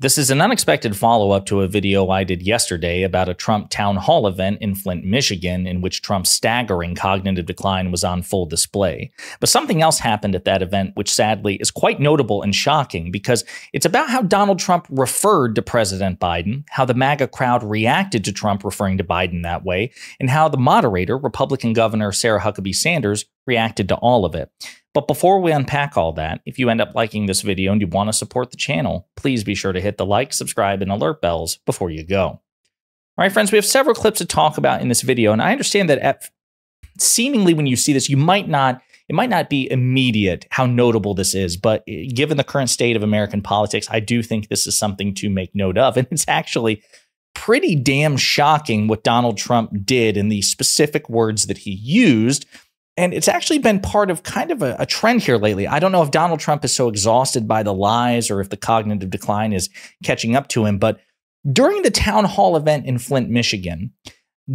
This is an unexpected follow up to a video I did yesterday about a Trump town hall event in Flint, Michigan, in which Trump's staggering cognitive decline was on full display. But something else happened at that event, which sadly is quite notable and shocking because it's about how Donald Trump referred to President Biden, how the MAGA crowd reacted to Trump referring to Biden that way, and how the moderator, Republican Governor Sarah Huckabee Sanders, reacted to all of it. But before we unpack all that, if you end up liking this video and you want to support the channel, please be sure to hit the like, subscribe, and alert bells before you go. All right, friends, we have several clips to talk about in this video, and I understand that at, seemingly when you see this, you might not it might not be immediate how notable this is, but eh, given the current state of American politics, I do think this is something to make note of. And it's actually pretty damn shocking what Donald Trump did in the specific words that he used and it's actually been part of kind of a, a, trend here lately. I don't know if Donald Trump is so exhausted by the lies or if the cognitive decline is catching up to him. But during the town hall event in Flint, Michigan,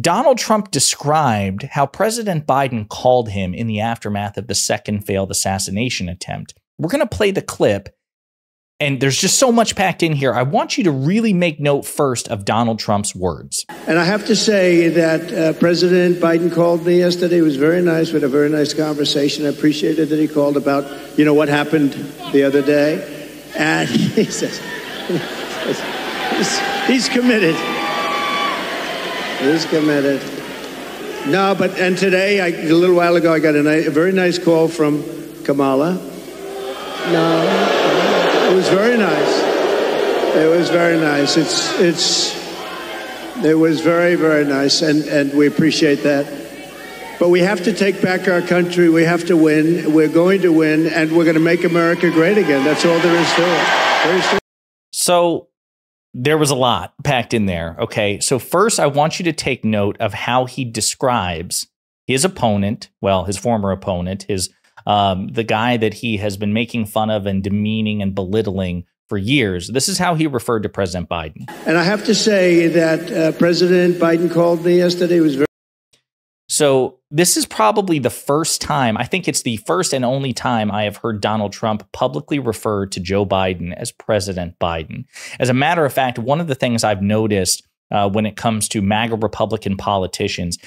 Donald Trump described how President Biden called him in the aftermath of the second failed assassination attempt. We're going to play the clip and there's just so much packed in here. I want you to really make note first of Donald Trump's words. And I have to say that uh, President Biden called me yesterday. It was very nice. We had a very nice conversation. I appreciated that he called about, you know, what happened the other day. And he says, he's, he's committed. He's committed. No, but, and today, I, a little while ago, I got a, a very nice call from Kamala. No. It was very nice. It was very nice. It's it's it was very very nice, and and we appreciate that. But we have to take back our country. We have to win. We're going to win, and we're going to make America great again. That's all there is to it. So there was a lot packed in there. Okay. So, first, I want you to take note of how he describes his opponent, well, his former opponent, his um, the guy that he has been making fun of and demeaning and belittling for years. This is how he referred to President Biden. And I have to say that uh, President Biden called me yesterday. It was very. So, this is probably the first time, I think it's the first and only time I have heard Donald Trump publicly refer to Joe Biden as President Biden. As a matter of fact, one of the things I've noticed uh, when it comes to MAGA Republican politicians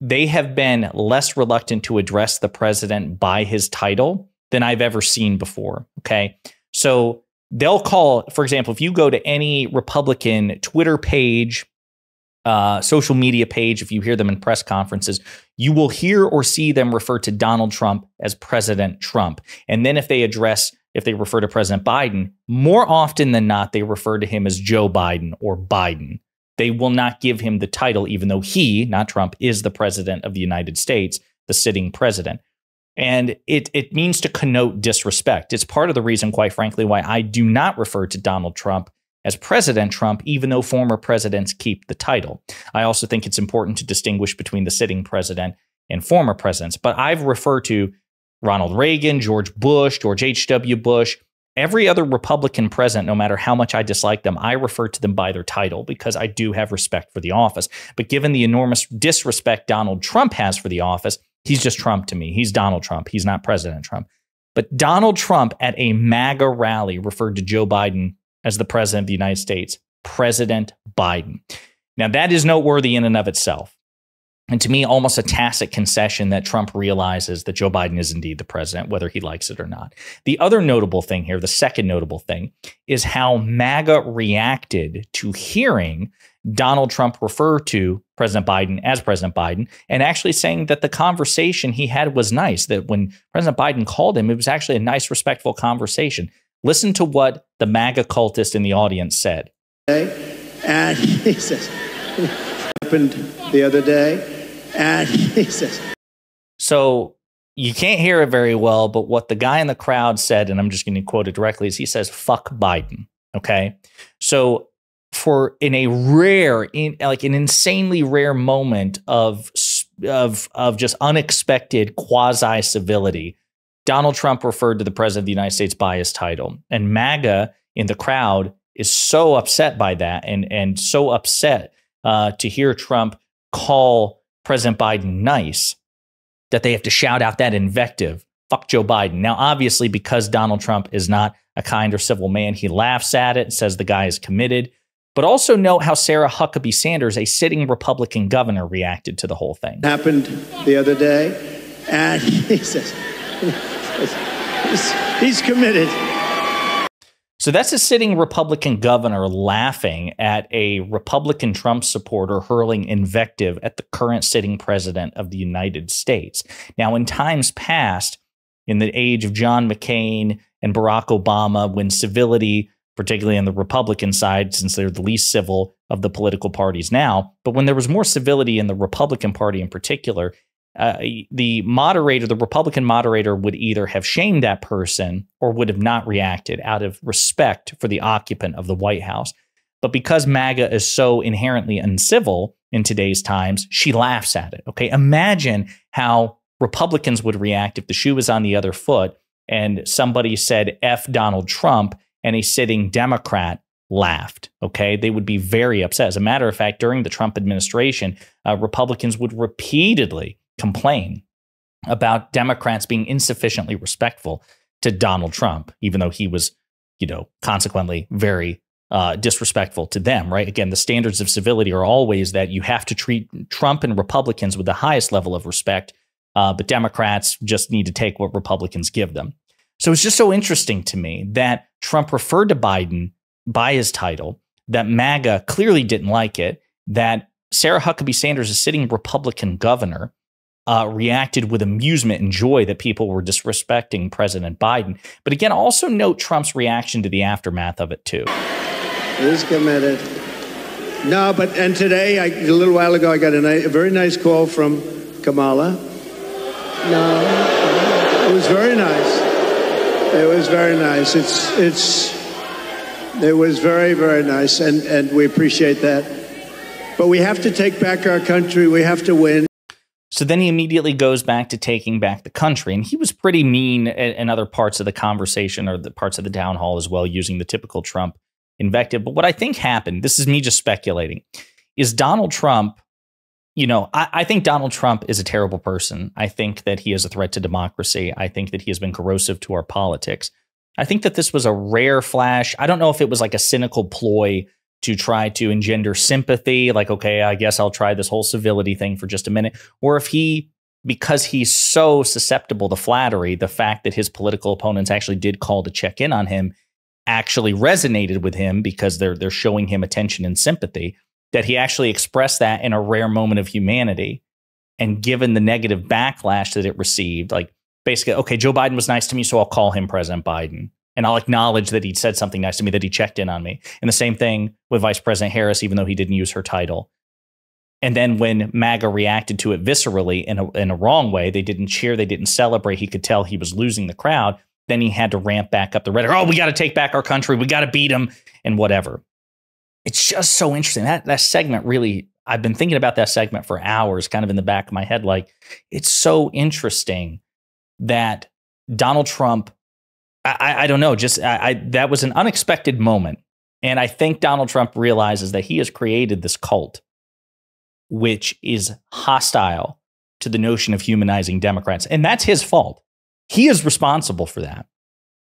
they have been less reluctant to address the president by his title than I've ever seen before. Okay. So they'll call, for example, if you go to any Republican Twitter page, uh, social media page, if you hear them in press conferences, you will hear or see them refer to Donald Trump as President Trump. And then if they address, if they refer to President Biden, more often than not, they refer to him as Joe Biden or Biden they will not give him the title, even though he, not Trump, is the president of the United States, the sitting president. And it, it means to connote disrespect. It's part of the reason, quite frankly, why I do not refer to Donald Trump as President Trump, even though former presidents keep the title. I also think it's important to distinguish between the sitting president and former presidents. But I've referred to Ronald Reagan, George Bush, George H.W. Bush, Every other Republican president, no matter how much I dislike them, I refer to them by their title because I do have respect for the office. But given the enormous disrespect Donald Trump has for the office, he's just Trump to me. He's Donald Trump. He's not President Trump. But Donald Trump at a MAGA rally referred to Joe Biden as the president of the United States, President Biden. Now, that is noteworthy in and of itself and to me, almost a tacit concession that Trump realizes that Joe Biden is indeed the president, whether he likes it or not. The other notable thing here, the second notable thing, is how MAGA reacted to hearing Donald Trump refer to President Biden as President Biden and actually saying that the conversation he had was nice, that when President Biden called him, it was actually a nice, respectful conversation. Listen to what the MAGA cultist in the audience said. And he says, happened the other day and he says, So you can't hear it very well, but what the guy in the crowd said, and I'm just going to quote it directly, is he says, fuck Biden. Okay. So for in a rare, in like an insanely rare moment of of of just unexpected quasi civility, Donald Trump referred to the president of the United States by his title, and MAGA in the crowd is so upset by that, and and so upset uh, to hear Trump call President Biden nice that they have to shout out that invective, fuck Joe Biden. Now, obviously, because Donald Trump is not a kind or civil man. He laughs at it and says the guy is committed. But also note how Sarah Huckabee Sanders, a sitting Republican governor, reacted to the whole thing. Happened the other day, and he says, he's, he's committed. So that's a sitting Republican governor laughing at a Republican Trump supporter hurling invective at the current sitting president of the United States. Now, in times past, in the age of John McCain and Barack Obama, when civility, particularly on the Republican side, since they're the least civil of the political parties now, but when there was more civility in the Republican Party in particular, uh, the moderator, the Republican moderator, would either have shamed that person or would have not reacted out of respect for the occupant of the White House. But because MAGA is so inherently uncivil in today's times, she laughs at it. Okay. Imagine how Republicans would react if the shoe was on the other foot and somebody said F Donald Trump and a sitting Democrat laughed. Okay. They would be very upset. As a matter of fact, during the Trump administration, uh, Republicans would repeatedly complain about Democrats being insufficiently respectful to Donald Trump, even though he was, you know, consequently very uh, disrespectful to them, right? Again, the standards of civility are always that you have to treat Trump and Republicans with the highest level of respect, uh, but Democrats just need to take what Republicans give them. So it's just so interesting to me that Trump referred to Biden by his title, that MAGA clearly didn't like it, that Sarah Huckabee Sanders, a sitting Republican governor, uh, reacted with amusement and joy that people were disrespecting President Biden. But again, also note Trump's reaction to the aftermath of it too. He's committed. No, but and today, I, a little while ago, I got a, a very nice call from Kamala. No, it was very nice. It was very nice. It's it's it was very very nice, and and we appreciate that. But we have to take back our country. We have to win. So then he immediately goes back to taking back the country. And he was pretty mean in other parts of the conversation or the parts of the town hall as well, using the typical Trump invective. But what I think happened, this is me just speculating, is Donald Trump, you know, I, I think Donald Trump is a terrible person. I think that he is a threat to democracy. I think that he has been corrosive to our politics. I think that this was a rare flash. I don't know if it was like a cynical ploy to try to engender sympathy, like, okay, I guess I'll try this whole civility thing for just a minute, or if he, because he's so susceptible to flattery, the fact that his political opponents actually did call to check in on him actually resonated with him because they're they're showing him attention and sympathy, that he actually expressed that in a rare moment of humanity. And given the negative backlash that it received, like basically, okay, Joe Biden was nice to me, so I'll call him President Biden and I'll acknowledge that he said something nice to me, that he checked in on me. And the same thing with Vice President Harris, even though he didn't use her title. And then when MAGA reacted to it viscerally in a, in a wrong way, they didn't cheer, they didn't celebrate. He could tell he was losing the crowd. Then he had to ramp back up the rhetoric. Oh, we got to take back our country. We got to beat him and whatever. It's just so interesting. That, that segment really, I've been thinking about that segment for hours, kind of in the back of my head. Like, it's so interesting that Donald Trump I, I don't know. Just I, I, that was an unexpected moment, and I think Donald Trump realizes that he has created this cult, which is hostile to the notion of humanizing Democrats, and that's his fault. He is responsible for that.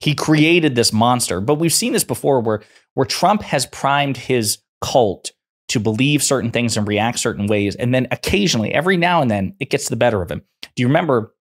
He created this monster, but we've seen this before, where where Trump has primed his cult to believe certain things and react certain ways, and then occasionally, every now and then, it gets the better of him. Do you remember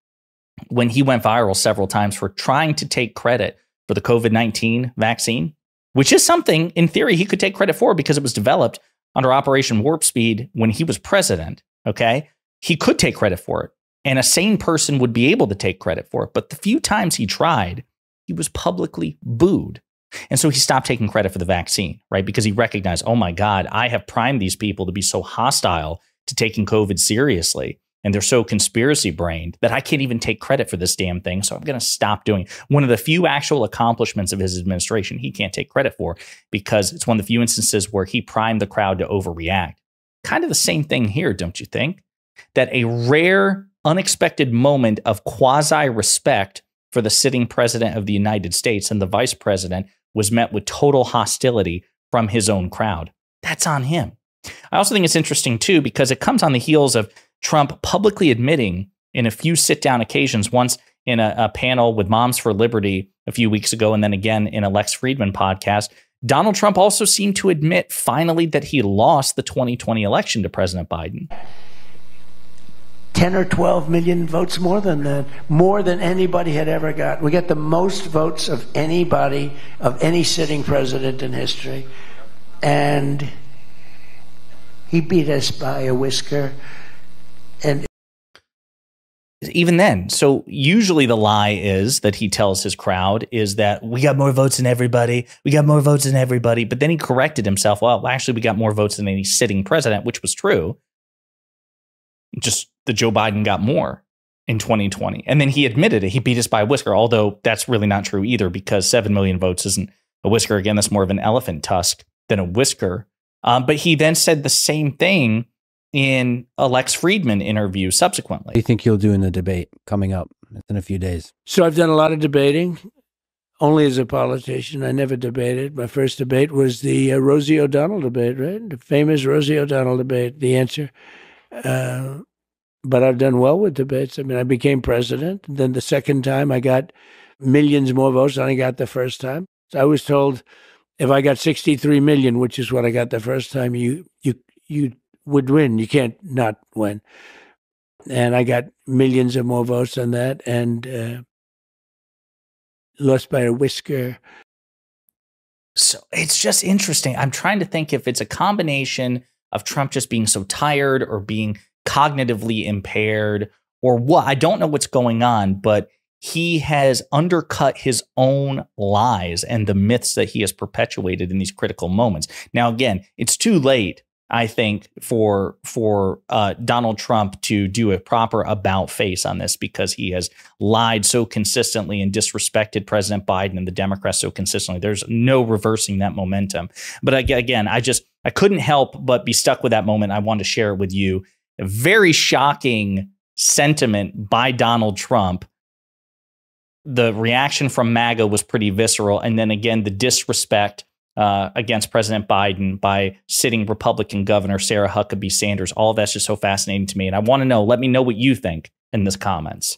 when he went viral several times for trying to take credit for the COVID 19 vaccine, which is something in theory he could take credit for because it was developed under Operation Warp Speed when he was president. Okay. He could take credit for it. And a sane person would be able to take credit for it. But the few times he tried, he was publicly booed. And so he stopped taking credit for the vaccine, right? Because he recognized, oh my God, I have primed these people to be so hostile to taking COVID seriously and they're so conspiracy brained that I can't even take credit for this damn thing. So I'm going to stop doing one of the few actual accomplishments of his administration he can't take credit for because it's one of the few instances where he primed the crowd to overreact. Kind of the same thing here, don't you think? That a rare, unexpected moment of quasi respect for the sitting president of the United States and the vice president was met with total hostility from his own crowd. That's on him. I also think it's interesting too because it comes on the heels of Trump publicly admitting in a few sit down occasions, once in a, a panel with Moms for Liberty a few weeks ago, and then again in a Lex Fridman podcast, Donald Trump also seemed to admit finally that he lost the 2020 election to President Biden. 10 or 12 million votes more than that, more than anybody had ever got. We got the most votes of anybody, of any sitting president in history. And he beat us by a whisker. Even then, so usually the lie is that he tells his crowd is that we got more votes than everybody. We got more votes than everybody. But then he corrected himself. Well, actually, we got more votes than any sitting president, which was true. Just that Joe Biden got more in 2020. And then he admitted it. He beat us by a whisker, although that's really not true either because 7 million votes isn't a whisker. Again, that's more of an elephant tusk than a whisker. Um, but he then said the same thing in a Lex Fridman interview subsequently. What do you think you'll do in the debate coming up in a few days? So I've done a lot of debating, only as a politician. I never debated. My first debate was the uh, Rosie O'Donnell debate, right? The famous Rosie O'Donnell debate. The answer. Uh, but I've done well with debates. I mean, I became president. Then the second time, I got millions more votes than I got the first time. So I was told if I got 63 million, which is what I got the first time, you you you would win. You can't not win. And I got millions of more votes than that, and uh, lost by a whisker. So it's just interesting. I'm trying to think if it's a combination of Trump just being so tired or being cognitively impaired or what. I don't know what's going on, but he has undercut his own lies and the myths that he has perpetuated in these critical moments. Now, again, it's too late, I think, for for uh, Donald Trump to do a proper about face on this because he has lied so consistently and disrespected President Biden and the Democrats so consistently. There's no reversing that momentum. But again, I just I couldn't help but be stuck with that moment. I wanted to share it with you a very shocking sentiment by Donald Trump. The reaction from MAGA was pretty visceral. And then again, the disrespect uh, against President Biden by sitting Republican Governor Sarah Huckabee Sanders. All that's just so fascinating to me. And I want to know, let me know what you think in the comments.